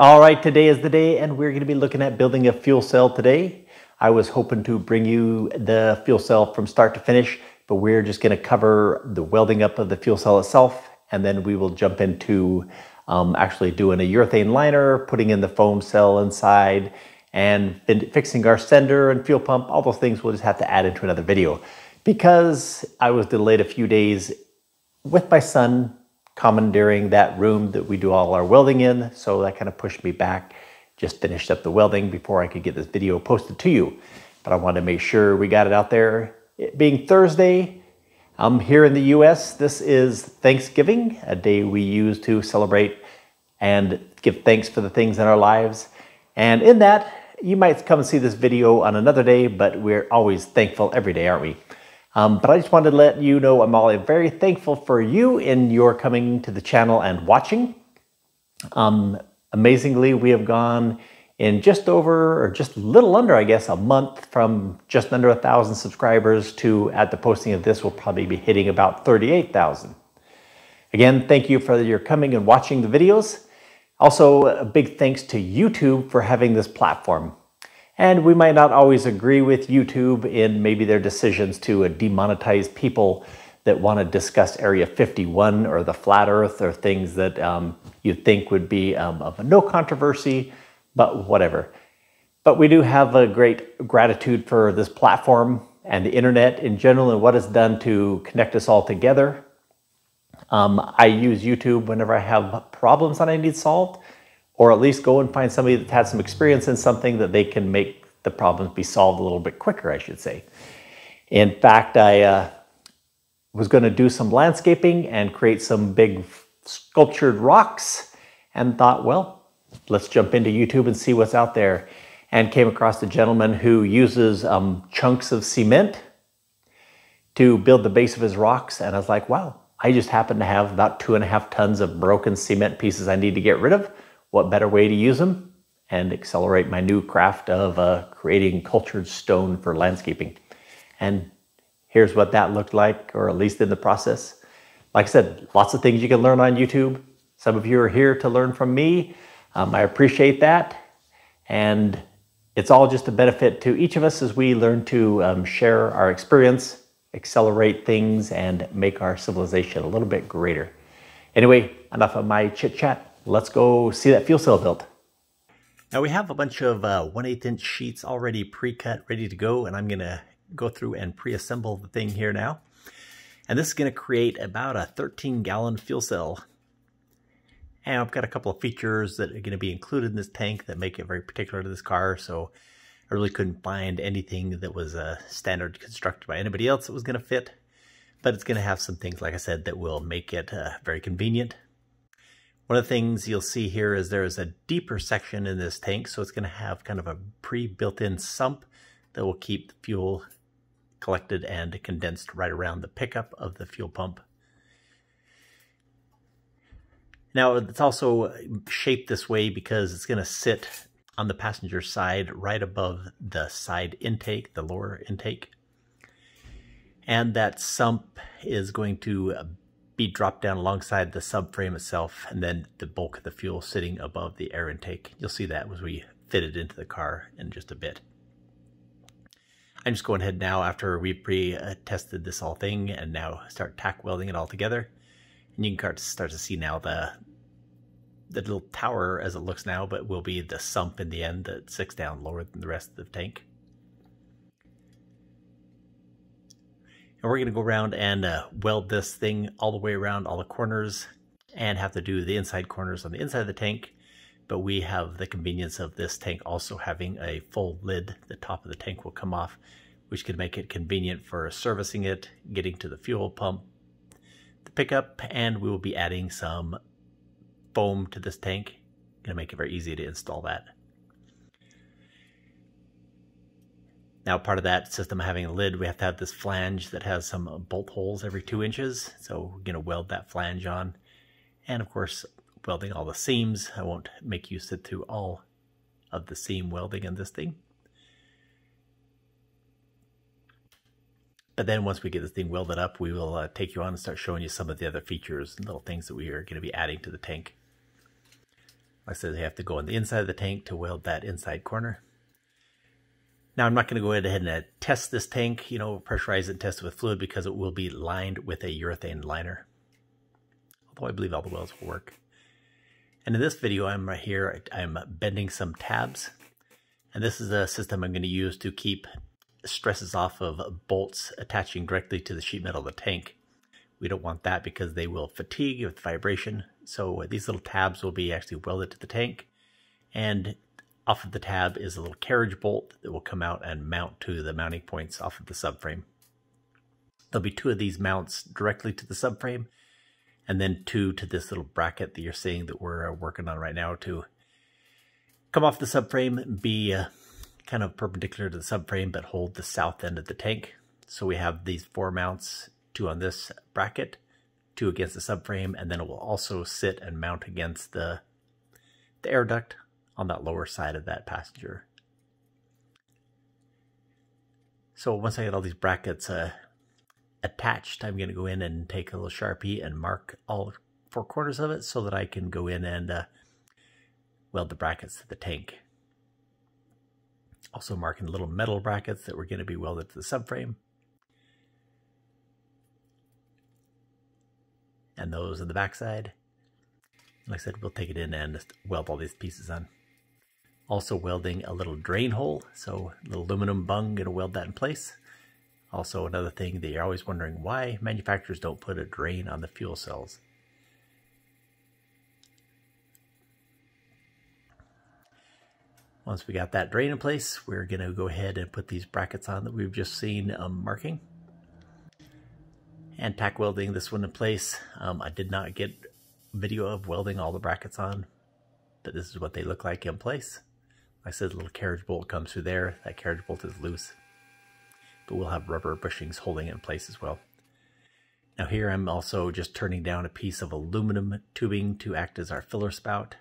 All right, today is the day, and we're going to be looking at building a fuel cell today. I was hoping to bring you the fuel cell from start to finish, but we're just going to cover the welding up of the fuel cell itself, and then we will jump into um, actually doing a urethane liner, putting in the foam cell inside, and fixing our sender and fuel pump. All those things we'll just have to add into another video. Because I was delayed a few days with my son commandeering that room that we do all our welding in. So that kind of pushed me back. Just finished up the welding before I could get this video posted to you. But I wanted to make sure we got it out there. It being Thursday, I'm here in the US. This is Thanksgiving, a day we use to celebrate and give thanks for the things in our lives. And in that, you might come and see this video on another day, but we're always thankful every day, aren't we? Um, but I just wanted to let you know I'm all very thankful for you in your coming to the channel and watching. Um, amazingly, we have gone in just over, or just a little under, I guess, a month from just under a thousand subscribers to, at the posting of this, we'll probably be hitting about 38,000. Again, thank you for your coming and watching the videos. Also, a big thanks to YouTube for having this platform. And we might not always agree with YouTube in maybe their decisions to demonetize people that want to discuss Area 51 or the flat earth or things that um, you think would be um, of no controversy, but whatever. But we do have a great gratitude for this platform and the internet in general and what it's done to connect us all together. Um, I use YouTube whenever I have problems that I need solved or at least go and find somebody that's had some experience in something that they can make the problems be solved a little bit quicker, I should say. In fact, I uh, was going to do some landscaping and create some big sculptured rocks and thought, well, let's jump into YouTube and see what's out there. And came across a gentleman who uses um, chunks of cement to build the base of his rocks. And I was like, wow, I just happen to have about two and a half tons of broken cement pieces I need to get rid of what better way to use them and accelerate my new craft of uh, creating cultured stone for landscaping. And here's what that looked like, or at least in the process. Like I said, lots of things you can learn on YouTube. Some of you are here to learn from me. Um, I appreciate that. And it's all just a benefit to each of us as we learn to um, share our experience, accelerate things, and make our civilization a little bit greater. Anyway, enough of my chit chat let's go see that fuel cell built. Now we have a bunch of uh, 1 8 inch sheets already pre-cut, ready to go, and I'm going to go through and pre-assemble the thing here now. And this is going to create about a 13 gallon fuel cell. And I've got a couple of features that are going to be included in this tank that make it very particular to this car, so I really couldn't find anything that was uh, standard constructed by anybody else that was going to fit. But it's going to have some things, like I said, that will make it uh, very convenient one of the things you'll see here is there is a deeper section in this tank, so it's going to have kind of a pre-built-in sump that will keep the fuel collected and condensed right around the pickup of the fuel pump. Now, it's also shaped this way because it's going to sit on the passenger side right above the side intake, the lower intake. And that sump is going to be dropped down alongside the subframe itself and then the bulk of the fuel sitting above the air intake. You'll see that as we fit it into the car in just a bit. I'm just going ahead now after we pre-tested this whole thing and now start tack welding it all together. And you can start to see now the the little tower as it looks now, but will be the sump in the end that sits down lower than the rest of the tank. And we're going to go around and uh, weld this thing all the way around all the corners and have to do the inside corners on the inside of the tank. But we have the convenience of this tank also having a full lid. The top of the tank will come off, which can make it convenient for servicing it, getting to the fuel pump, the pickup, and we will be adding some foam to this tank. Going to make it very easy to install that. Now, part of that system having a lid, we have to have this flange that has some bolt holes every two inches. So we're going to weld that flange on. And of course, welding all the seams. I won't make you sit through all of the seam welding in this thing. But then once we get this thing welded up, we will uh, take you on and start showing you some of the other features and little things that we are going to be adding to the tank. Like I said you have to go on the inside of the tank to weld that inside corner. Now I'm not going to go ahead and test this tank, you know, pressurize it and test it with fluid because it will be lined with a urethane liner. Although I believe all the welds will work. And in this video, I'm right here, I'm bending some tabs. And this is a system I'm going to use to keep stresses off of bolts attaching directly to the sheet metal of the tank. We don't want that because they will fatigue with vibration. So these little tabs will be actually welded to the tank. And off of the tab is a little carriage bolt that will come out and mount to the mounting points off of the subframe. There'll be two of these mounts directly to the subframe and then two to this little bracket that you're seeing that we're uh, working on right now to come off the subframe be uh, kind of perpendicular to the subframe but hold the south end of the tank. So we have these four mounts, two on this bracket, two against the subframe, and then it will also sit and mount against the, the air duct on that lower side of that passenger. So once I get all these brackets uh, attached, I'm going to go in and take a little Sharpie and mark all four corners of it so that I can go in and uh, weld the brackets to the tank. Also marking little metal brackets that were going to be welded to the subframe. And those on the backside. Like I said, we'll take it in and just weld all these pieces on. Also welding a little drain hole, so little aluminum bung, gonna weld that in place. Also, another thing that you're always wondering why manufacturers don't put a drain on the fuel cells. Once we got that drain in place, we're to go ahead and put these brackets on that we've just seen um, marking. And tack welding this one in place. Um, I did not get video of welding all the brackets on, but this is what they look like in place. I said, the little carriage bolt comes through there. That carriage bolt is loose but we'll have rubber bushings holding it in place as well. Now here I'm also just turning down a piece of aluminum tubing to act as our filler spout.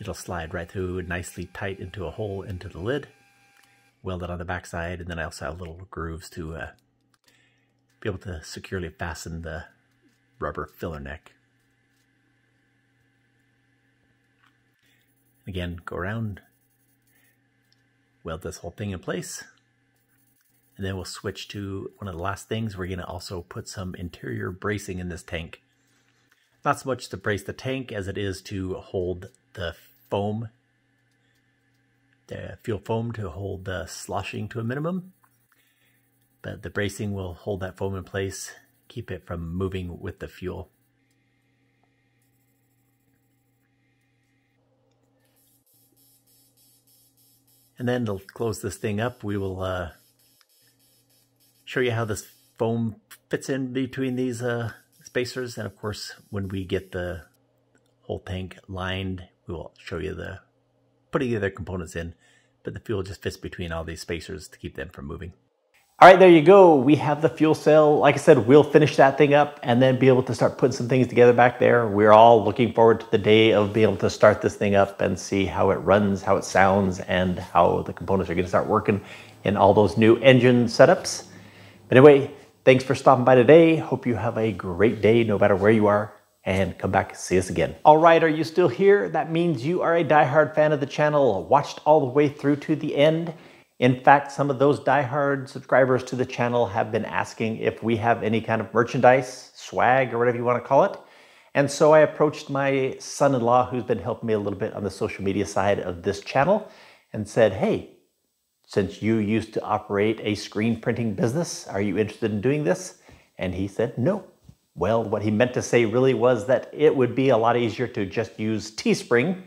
It'll slide right through nicely tight into a hole into the lid, welded on the backside, and then I also have little grooves to uh, be able to securely fasten the rubber filler neck. Again, go around, weld this whole thing in place. And then we'll switch to one of the last things. We're going to also put some interior bracing in this tank. Not so much to brace the tank as it is to hold the foam, the fuel foam to hold the sloshing to a minimum. But the bracing will hold that foam in place, keep it from moving with the fuel. And then to close this thing up, we will uh, show you how this foam fits in between these uh, spacers. And of course, when we get the whole tank lined, we will show you the putting the other components in. But the fuel just fits between all these spacers to keep them from moving. All right, there you go. We have the fuel cell. Like I said, we'll finish that thing up and then be able to start putting some things together back there. We're all looking forward to the day of being able to start this thing up and see how it runs, how it sounds, and how the components are going to start working in all those new engine setups. But anyway, thanks for stopping by today. Hope you have a great day no matter where you are and come back and see us again. All right, are you still here? That means you are a diehard fan of the channel, watched all the way through to the end. In fact, some of those diehard subscribers to the channel have been asking if we have any kind of merchandise, swag, or whatever you want to call it. And so I approached my son-in-law, who's been helping me a little bit on the social media side of this channel, and said, hey, since you used to operate a screen printing business, are you interested in doing this? And he said, no. Well, what he meant to say really was that it would be a lot easier to just use Teespring,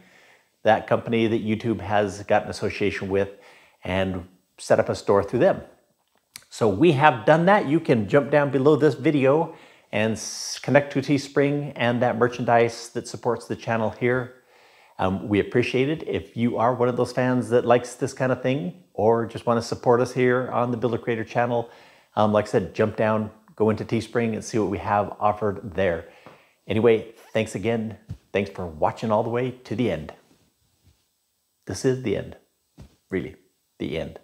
that company that YouTube has got an association with, and set up a store through them. So we have done that. You can jump down below this video and connect to Teespring and that merchandise that supports the channel here. Um, we appreciate it. If you are one of those fans that likes this kind of thing or just want to support us here on the Builder Creator channel, um, like I said, jump down, go into Teespring and see what we have offered there. Anyway, thanks again. Thanks for watching all the way to the end. This is the end, really the end.